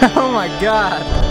oh my god.